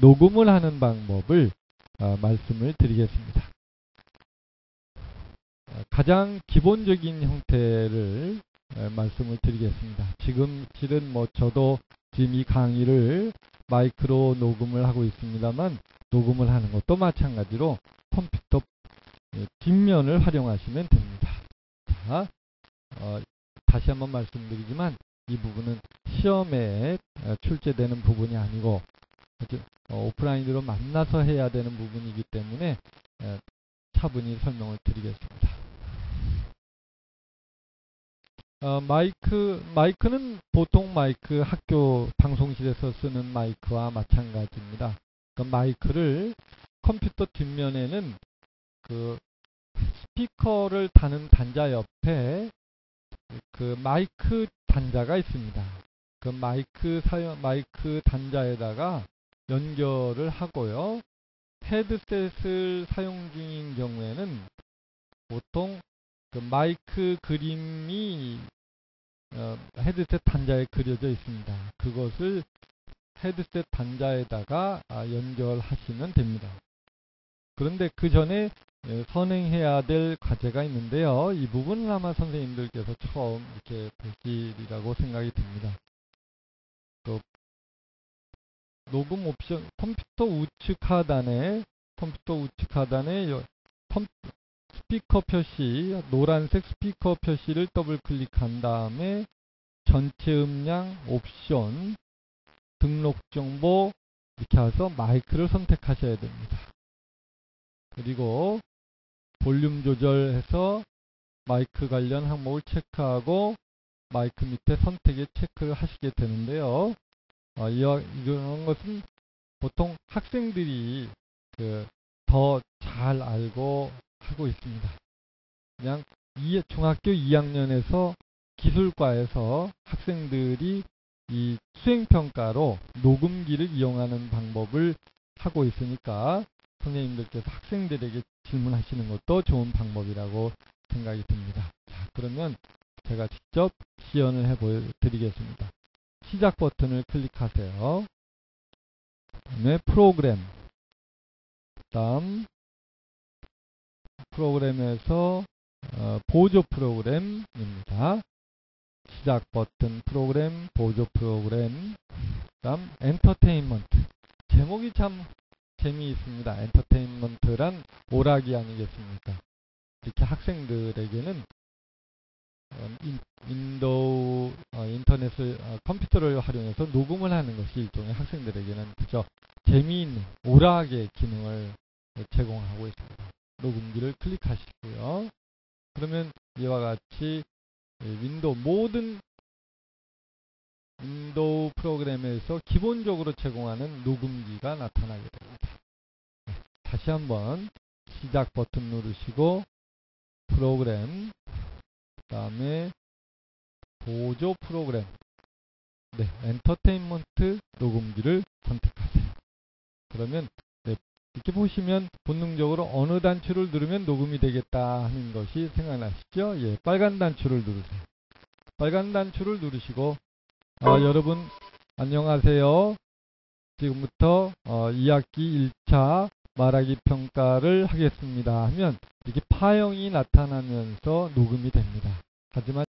녹음을 하는 방법을 어, 말씀을 드리겠습니다. 어, 가장 기본적인 형태를 어, 말씀을 드리겠습니다. 지금 실은 뭐 저도 지금 이 강의를 마이크로 녹음을 하고 있습니다만 녹음을 하는 것도 마찬가지로 컴퓨터 예, 뒷면을 활용하시면 됩니다. 자, 어, 다시 한번 말씀드리지만 이 부분은 시험에 어, 출제되는 부분이 아니고 어, 오프라인으로 만나서 해야 되는 부분이기 때문에 어, 차분히 설명을 드리겠습니다. 어, 마이크, 마이크는 보통 마이크 학교 방송실에서 쓰는 마이크와 마찬가지입니다. 그 마이크를 컴퓨터 뒷면에는 그 스피커를 다는 단자 옆에 그 마이크 단자가 있습니다. 그 마이크 사용 마이크 단자에다가 연결을 하고요. 헤드셋을 사용 중인 경우에는 보통 그 마이크 그림이 어, 헤드셋 단자에 그려져 있습니다. 그것을 헤드셋 단자에다가 아, 연결하시면 됩니다. 그런데 그 전에 예, 선행해야 될 과제가 있는데요. 이 부분은 아마 선생님들께서 처음 이렇게 보시리라고 생각이 듭니다. 그 녹음 옵션 컴퓨터 우측 하단에 컴퓨터 우측 하단에 스피커 표시 노란색 스피커 표시를 더블 클릭한 다음에 전체 음량 옵션 등록 정보 이렇게 해서 마이크를 선택하셔야 됩니다. 그리고 볼륨 조절해서 마이크 관련 항목을 체크하고 마이크 밑에 선택에 체크를 하시게 되는데요. 어, 이런 것은 보통 학생들이 그 더 잘 알고 하고 있습니다. 그냥 이, 중학교 2학년에서 기술과에서 학생들이 이 수행평가로 녹음기를 이용하는 방법을 하고 있으니까 선생님들께서 학생들에게 질문하시는 것도 좋은 방법이라고 생각이 듭니다. 자, 그러면 제가 직접 시연을 해 보여드리겠습니다. 시작 버튼을 클릭하세요. 다음에 프로그램 다음 프로그램에서 어, 보조 프로그램입니다. 시작 버튼 프로그램 보조 프로그램 다음 엔터테인먼트 제목이 참 재미있습니다. 엔터테인먼트란 오락이 아니겠습니까? 이렇게 학생들에게는 어, 윈도우 어, 인터넷을 어, 컴퓨터를 활용해서 녹음을 하는 것이 일종의 학생들에게는 그저 재미있는 오락의 기능을 제공하고 있습니다. 녹음기를 클릭하시고요. 그러면 이와 같이 윈도우 모든 윈도우 프로그램에서 기본적으로 제공하는 녹음기가 나타나게 됩니다. 네, 다시 한번 시작 버튼 누르시고 프로그램 그 다음에 보조 프로그램 네, 엔터테인먼트 녹음기를 선택하세요. 그러면 네, 이렇게 보시면 본능적으로 어느 단추를 누르면 녹음이 되겠다 하는 것이 생각나시죠? 예, 빨간 단추를 누르세요. 빨간 단추를 누르시고 어, 여러분 안녕하세요. 지금부터 어, 2학기 1차 말하기 평가를 하겠습니다 하면 이렇게 파형이 나타나면서 녹음이 됩니다. 하지만